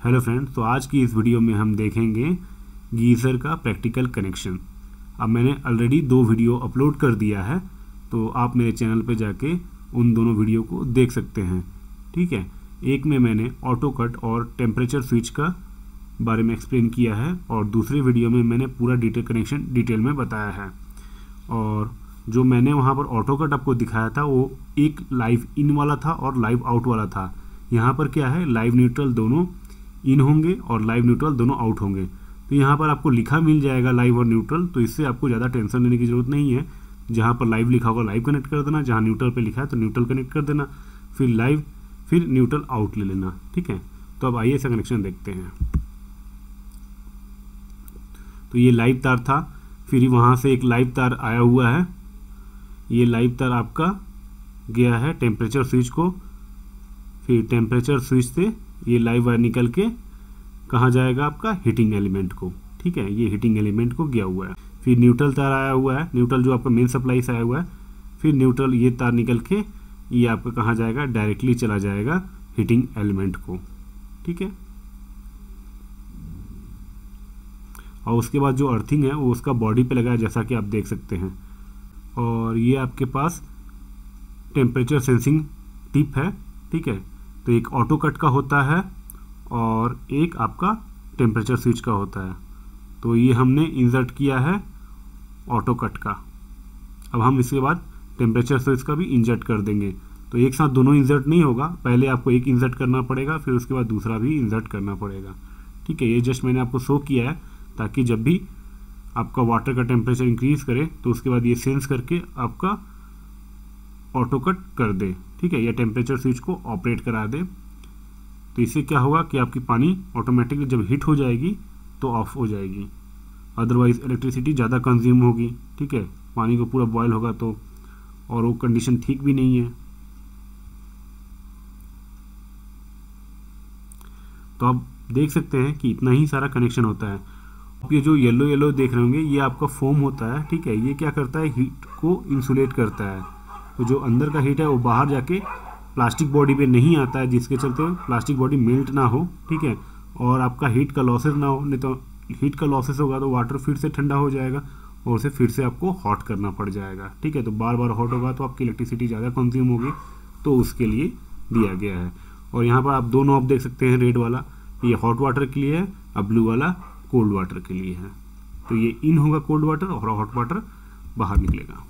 Hello friends तो आज की इस वीडियो में हम देखेंगे गीज़र का प्रैक्टिकल कनेक्शन अब मैंने ऑलरेडी दो वीडियो अपलोड कर दिया है तो आप मेरे चैनल पर जाके उन दोनों वीडियो को देख सकते हैं, ठीक है? एक में मैंने ऑटो कट और टेम्परेचर स्विच का बारे में एक्सप्लेन किया है, और दूसरी वीडियो में मैंने पूरा डिटेल कनेक्शन डिटेल में बताया है। और जो मैंने वहाँ पर ऑटो कट आपको दिखाया था, वो एक लाइव इन वाला था और लाइव आउट वाला था। यहाँ पर क्या है लाइव न्यूट्रल दोनों इन होंगे और लाइव न्यूट्रल दोनों आउट होंगे। तो यहाँ पर आपको लिखा मिल जाएगा लाइव और न्यूट्रल तो इससे आपको ज़्यादा टेंशन लेने की ज़रूरत नहीं है। जहाँ पर लाइव लिखा होगा लाइव कनेक्ट कर देना। जहाँ न्यूट्रल पे लिखा है तो न्यूट्रल कनेक्ट कर देना। फिर लाइव फिर न्यूट्रल आउट ले लेना, ठीक है? तो अब आइए इसका कनेक्शन देखते हैं। तो ये लाइव तार था, फिर वहाँ से एक लाइव तार आया हुआ है। ये लाइव तार आपका गया है टेम्परेचर स्विच को। फिर टेम्परेचर स्विच से ये लाइव वायर निकल के कहाँ जाएगा आपका? हीटिंग एलिमेंट को। ठीक है? ये हीटिंग एलिमेंट को गया हुआ है। फिर न्यूट्रल तार आया हुआ है। न्यूट्रल जो आपका मेन सप्लाई से आया हुआ है, फिर न्यूट्रल ये तार निकल के ये आपका कहाँ जाएगा? डायरेक्टली चला जाएगा हीटिंग एलिमेंट को। ठीक है? और उसके बाद जो अर्थिंग है, वो उसका बॉडी पे लगा है, जैसा कि आप देख सकते हैं। और ये आपके पास टेम्परेचर सेंसिंग टिप है। ठीक है? तो एक ऑटो कट का होता है और एक आपका टेम्परेचर स्विच का होता है। तो ये हमने इंसर्ट किया है ऑटो कट का। अब हम इसके बाद टेम्परेचर स्विच का भी इंसर्ट कर देंगे। तो एक साथ दोनों इंसर्ट नहीं होगा। पहले आपको एक इंसर्ट करना पड़ेगा, फिर उसके बाद दूसरा भी इंसर्ट करना पड़ेगा। ठीक है, ये जस्ट मैंने आपको शो किया है ताकि जब भी आपका वाटर का टेम्परेचर इंक्रीज करे तो उसके बाद ये सेंस करके आपका ऑटो कट कर दे, ठीक है? या टेम्परेचर स्विच को ऑपरेट करा दे। तो इससे क्या होगा कि आपकी पानी ऑटोमेटिकली जब हीट हो जाएगी तो ऑफ़ हो जाएगी। अदरवाइज़ इलेक्ट्रिसिटी ज़्यादा कंज्यूम होगी, ठीक है? पानी को पूरा बॉयल होगा तो और वो कंडीशन ठीक भी नहीं है। तो आप देख सकते हैं कि इतना ही सारा कनेक्शन होता है। आप ये जो येलो येलो देख रहे होंगे, ये आपका फोम होता है, ठीक है? ये क्या करता है? हीट को इंसुलेट करता है। तो जो अंदर का हीट है, वो बाहर जाके प्लास्टिक बॉडी पे नहीं आता है, जिसके चलते प्लास्टिक बॉडी मेल्ट ना हो, ठीक है? और आपका हीट का लॉसेस ना हो, नहीं तो हीट का लॉसेस होगा तो वाटर फिर से ठंडा हो जाएगा और उसे फिर से आपको हॉट करना पड़ जाएगा, ठीक है? तो बार बार हॉट होगा तो आपकी इलेक्ट्रिसिटी ज़्यादा कंज्यूम होगी तो उसके लिए दिया गया है। और यहाँ पर आप दो नॉब देख सकते हैं रेड वाला, ये हॉट वाटर के लिए है और ब्लू वाला कोल्ड वाटर के लिए है। तो ये इन होगा कोल्ड वाटर और हॉट वाटर बाहर निकलेगा।